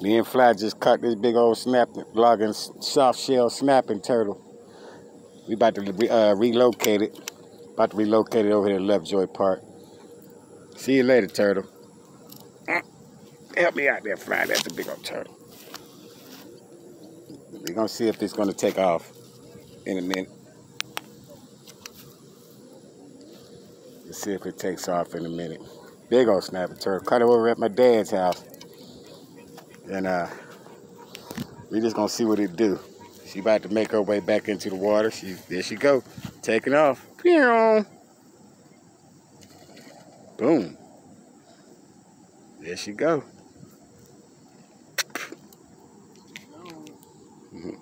Me and Fly just caught this big old snapping, logging, soft shell snapping turtle. We about to re uh, relocate it. About to relocate it over here to Lovejoy Park. See you later, turtle. Help me out there, Fly. That's a big old turtle. We're gonna see if it's gonna take off in a minute. Let's see if it takes off in a minute. Big old snapping turtle. Caught it over at my dad's house. And uh, we just gonna see what it do. She about to make her way back into the water. She there she go, taking off. Pew! Boom. There she go. Mm -hmm.